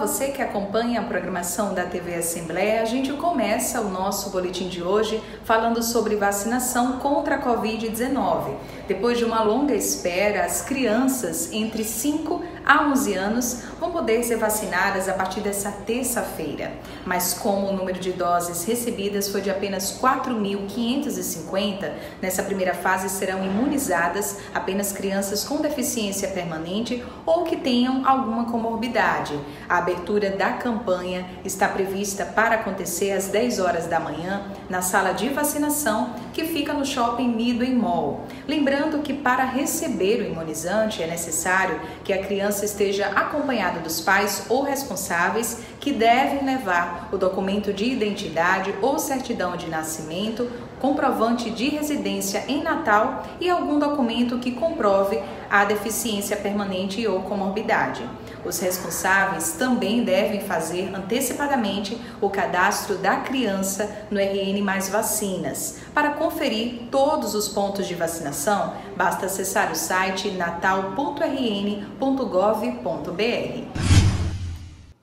você que acompanha a programação da TV Assembleia. A gente começa o nosso boletim de hoje falando sobre vacinação contra a Covid-19. Depois de uma longa espera, as crianças entre 5 a 11 anos vão poder ser vacinadas a partir dessa terça-feira. Mas como o número de doses recebidas foi de apenas 4.550, nessa primeira fase serão imunizadas apenas crianças com deficiência permanente ou que tenham alguma comorbidade. A abertura da campanha está prevista para acontecer às 10 horas da manhã na sala de vacinação que fica no Shopping Midway Mall. Lembrando que para receber o imunizante é necessário que a criança esteja acompanhada dos pais ou responsáveis que devem levar o documento de identidade ou certidão de nascimento, comprovante de residência em Natal e algum documento que comprove a deficiência permanente ou comorbidade. Os responsáveis também devem fazer antecipadamente o cadastro da criança no RN Mais Vacinas. Para conferir todos os pontos de vacinação, basta acessar o site natal.rn.gov.br.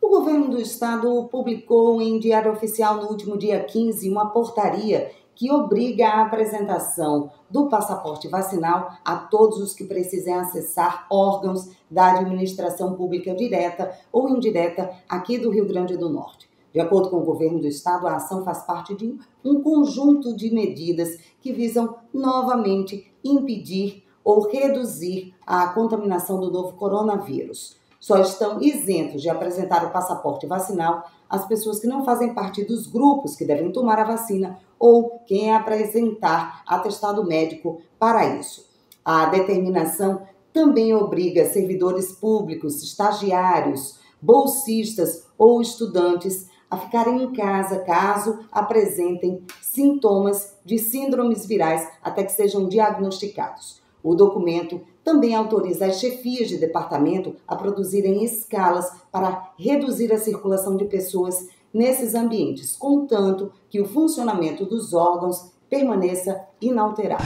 O governo do estado publicou em Diário Oficial no último dia 15 uma portaria que obriga a apresentação do passaporte vacinal a todos os que precisem acessar órgãos da administração pública direta ou indireta aqui do Rio Grande do Norte. De acordo com o governo do estado, a ação faz parte de um conjunto de medidas que visam novamente impedir ou reduzir a contaminação do novo coronavírus. Só estão isentos de apresentar o passaporte vacinal as pessoas que não fazem parte dos grupos que devem tomar a vacina ou quem apresentar atestado médico para isso. A determinação também obriga servidores públicos, estagiários, bolsistas ou estudantes a ficarem em casa caso apresentem sintomas de síndromes virais até que sejam diagnosticados. O documento também autoriza as chefias de departamento a produzirem escalas para reduzir a circulação de pessoas nesses ambientes, contanto que o funcionamento dos órgãos permaneça inalterado.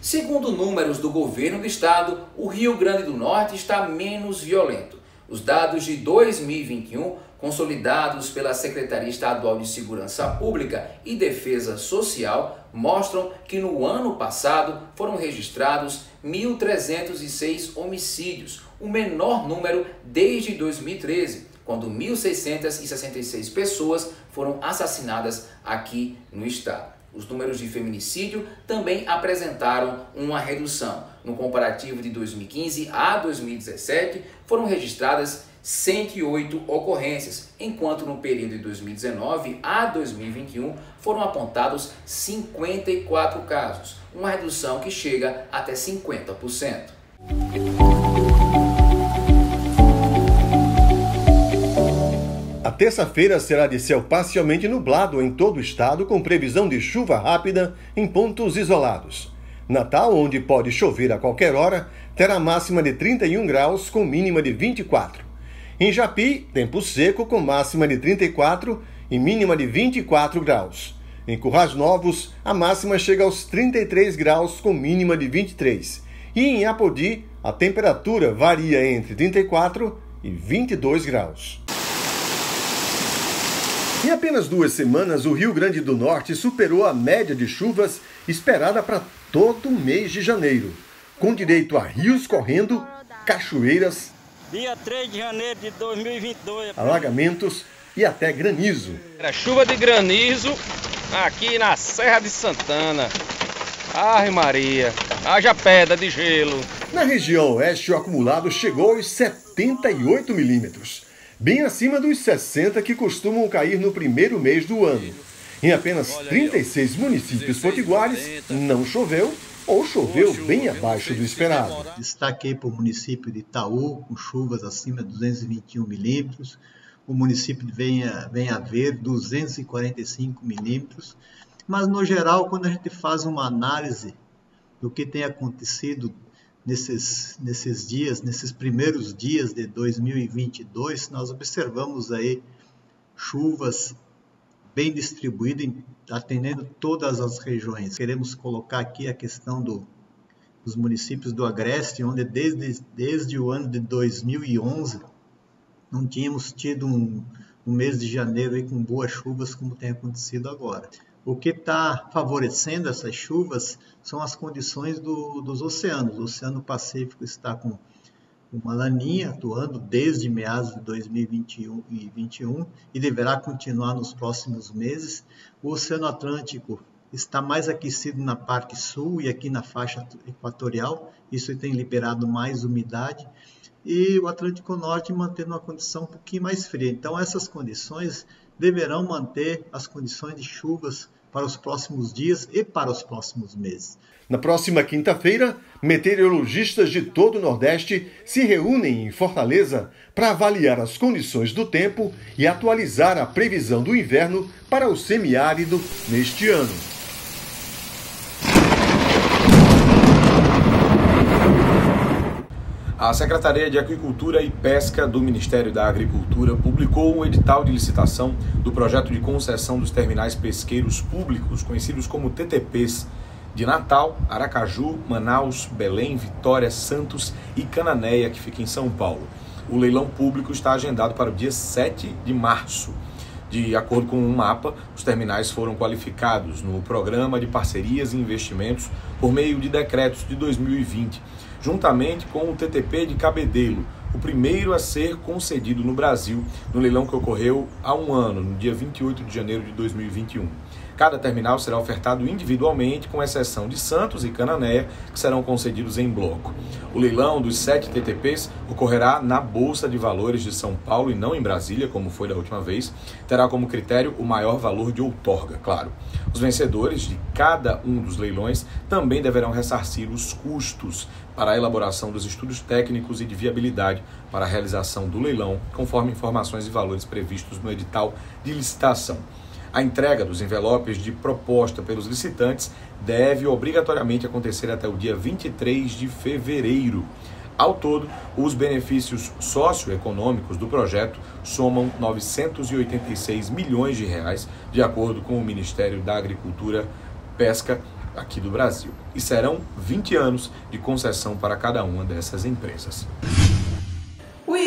Segundo números do governo do estado, o Rio Grande do Norte está menos violento. Os dados de 2021, consolidados pela Secretaria Estadual de Segurança Pública e Defesa Social, mostram que no ano passado foram registrados 1.306 homicídios, o menor número desde 2013, quando 1.666 pessoas foram assassinadas aqui no estado. Os números de feminicídio também apresentaram uma redução. No comparativo de 2015 a 2017, foram registradas 108 ocorrências, enquanto no período de 2019 a 2021 foram apontados 54 casos, uma redução que chega até 50%. A terça-feira será de céu parcialmente nublado em todo o estado, com previsão de chuva rápida em pontos isolados. Natal, onde pode chover a qualquer hora, terá máxima de 31 graus com mínima de 24. Em Japi, tempo seco com máxima de 34 e mínima de 24 graus. Em Currais Novos, a máxima chega aos 33 graus com mínima de 23. E em Apodi, a temperatura varia entre 34 e 22 graus. Em apenas duas semanas, o Rio Grande do Norte superou a média de chuvas esperada para todo o mês de janeiro, com direito a rios correndo, cachoeiras Dia 3 de janeiro de 2022. Alagamentos e até granizo. Era chuva de granizo aqui na Serra de Santana. Ai Maria, haja pedra de gelo. Na região oeste, o acumulado chegou aos 78 milímetros, bem acima dos 60 que costumam cair no primeiro mês do ano. Em apenas 36 municípios potiguares, não choveu ou choveu bem abaixo do esperado. Destaquei para o município de Itaú, com chuvas acima de 221 milímetros. O município vem a, vem a ver 245 milímetros. Mas, no geral, quando a gente faz uma análise do que tem acontecido nesses, nesses dias, nesses primeiros dias de 2022, nós observamos aí chuvas bem distribuídas atendendo todas as regiões. Queremos colocar aqui a questão do, dos municípios do Agreste, onde desde, desde o ano de 2011 não tínhamos tido um, um mês de janeiro aí com boas chuvas como tem acontecido agora. O que está favorecendo essas chuvas são as condições do, dos oceanos. O Oceano Pacífico está com uma laninha atuando desde meados de 2021 e 2021 e deverá continuar nos próximos meses. O Oceano Atlântico está mais aquecido na parte sul e aqui na faixa equatorial, isso tem liberado mais umidade, e o Atlântico Norte mantendo uma condição um pouquinho mais fria. Então, essas condições deverão manter as condições de chuvas para os próximos dias e para os próximos meses. Na próxima quinta-feira, meteorologistas de todo o Nordeste se reúnem em Fortaleza para avaliar as condições do tempo e atualizar a previsão do inverno para o semiárido neste ano. A Secretaria de Agricultura e Pesca do Ministério da Agricultura publicou um edital de licitação do projeto de concessão dos terminais pesqueiros públicos, conhecidos como TTPs, de Natal, Aracaju, Manaus, Belém, Vitória, Santos e Cananéia, que fica em São Paulo. O leilão público está agendado para o dia 7 de março. De acordo com um mapa, os terminais foram qualificados no Programa de Parcerias e Investimentos por meio de decretos de 2020 juntamente com o TTP de Cabedelo, o primeiro a ser concedido no Brasil no leilão que ocorreu há um ano, no dia 28 de janeiro de 2021. Cada terminal será ofertado individualmente, com exceção de Santos e Cananéia, que serão concedidos em bloco. O leilão dos sete TTPs ocorrerá na Bolsa de Valores de São Paulo e não em Brasília, como foi da última vez. Terá como critério o maior valor de outorga, claro. Os vencedores de cada um dos leilões também deverão ressarcir os custos para a elaboração dos estudos técnicos e de viabilidade para a realização do leilão, conforme informações e valores previstos no edital de licitação. A entrega dos envelopes de proposta pelos licitantes deve obrigatoriamente acontecer até o dia 23 de fevereiro. Ao todo, os benefícios socioeconômicos do projeto somam 986 milhões de reais, de acordo com o Ministério da Agricultura, Pesca aqui do Brasil. E serão 20 anos de concessão para cada uma dessas empresas.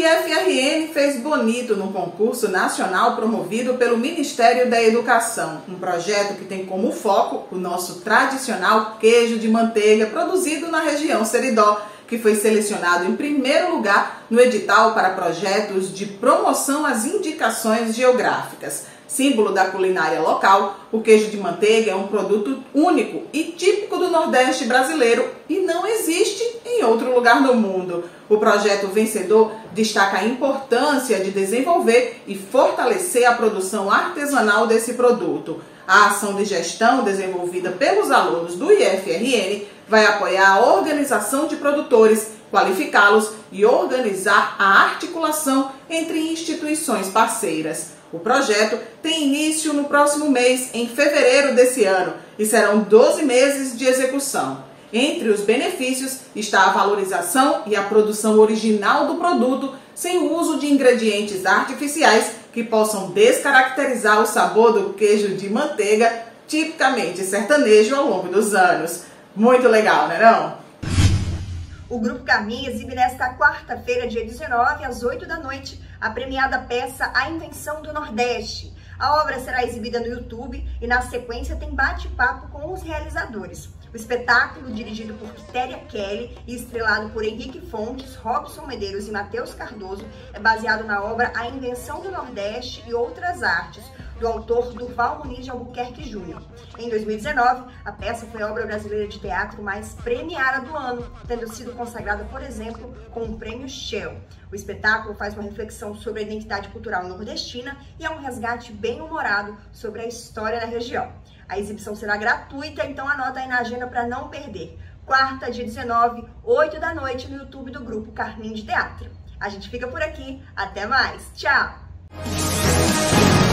IFRN fez bonito no concurso nacional promovido pelo Ministério da Educação, um projeto que tem como foco o nosso tradicional queijo de manteiga produzido na região Seridó, que foi selecionado em primeiro lugar no edital para projetos de promoção às indicações geográficas. Símbolo da culinária local, o queijo de manteiga é um produto único e típico do Nordeste brasileiro e não existe em outro lugar do mundo. O projeto vencedor destaca a importância de desenvolver e fortalecer a produção artesanal desse produto. A ação de gestão desenvolvida pelos alunos do IFRN vai apoiar a organização de produtores, qualificá-los e organizar a articulação entre instituições parceiras. O projeto tem início no próximo mês, em fevereiro desse ano, e serão 12 meses de execução. Entre os benefícios está a valorização e a produção original do produto, sem o uso de ingredientes artificiais que possam descaracterizar o sabor do queijo de manteiga, tipicamente sertanejo ao longo dos anos. Muito legal, né não? O Grupo Carminha exibe nesta quarta-feira, dia 19, às 8 da noite, a premiada peça A Invenção do Nordeste. A obra será exibida no YouTube e, na sequência, tem bate-papo com os realizadores. O espetáculo, dirigido por Quitéria Kelly e estrelado por Henrique Fontes, Robson Medeiros e Matheus Cardoso, é baseado na obra A Invenção do Nordeste e Outras Artes, do autor Durval Muniz de Albuquerque Júnior. Em 2019, a peça foi a obra brasileira de teatro mais premiada do ano, tendo sido consagrada, por exemplo, com o Prêmio Shell. O espetáculo faz uma reflexão sobre a identidade cultural nordestina e é um resgate bem humorado sobre a história da região. A exibição será gratuita, então anota aí na agenda para não perder. Quarta, dia 19, 8 da noite, no YouTube do grupo Carminho de Teatro. A gente fica por aqui, até mais, tchau!